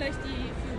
vielleicht die